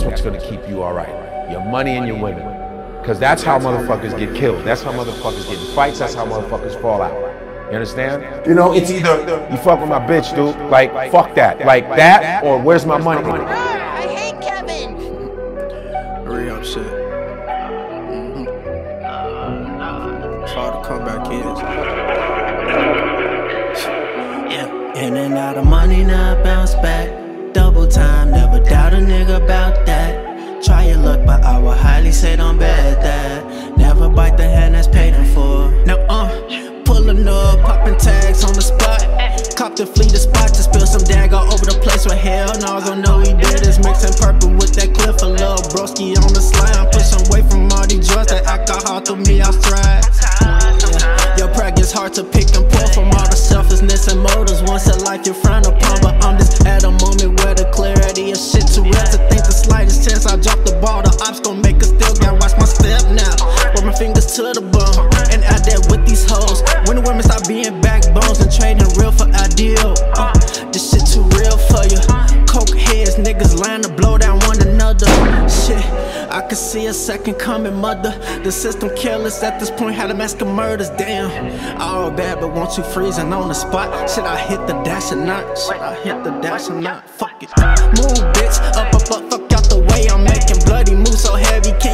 that's what's gonna keep you all right. Your money and your women. Cause that's how motherfuckers get killed. That's how motherfuckers get in fights. That's how motherfuckers fall out. You understand? You know, it's either you fuck with my bitch, dude. Like, fuck that. Like that, or where's my money? I hate Kevin. Hurry up, shit. Mm-hmm. Try to come back in. Yeah. In and out of money, now bounce back. But I will highly say don't bet that. Never bite the hand that's paid in for. Now, uh, pulling up, popping tags on the spot. Cop the fleet of spot to spill some dag all over the place with hell I don't know he did this. Mixing purple with that cliff, a little broski on the slime. Pushing away from all these drugs, that alcohol through me, I strive. Yeah. Your gets hard to pick and pull from all the selfishness and motives. Once a life you frown could see a second coming, mother. The system careless at this point, had a mask of murders. Damn, all bad, but won't you freezing on the spot? Should I hit the dash or not? Should I hit the dash or not? Fuck it. Move, bitch, up, up, up, fuck out the way. I'm making bloody moves so heavy. Can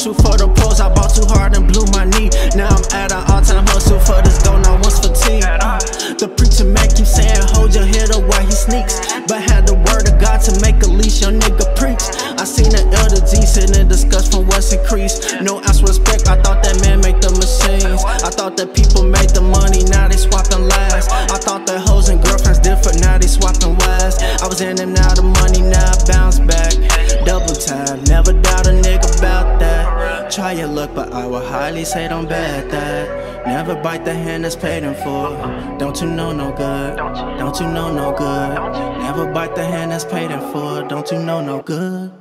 Potential for the pros. I bought too hard and blew my knee. Now I'm at an all time hustle for this. Not once fatigue. The preacher man keeps saying, hold your head up while he sneaks. But had the word of God to make a leash, your nigga preach. I seen the elder G sitting and discuss from what's increased. No ounce respect, I thought that man make the machines. I thought that people made the money, now they swapping lies. I thought that hoes and girlfriends different, now they swapping wives. I was in and out of money, that. you look, but I will highly say don't bet that. Never bite the hand that's paid in full. Don't you know no good? Don't you know no good? Never bite the hand that's paid in full. Don't you know no good?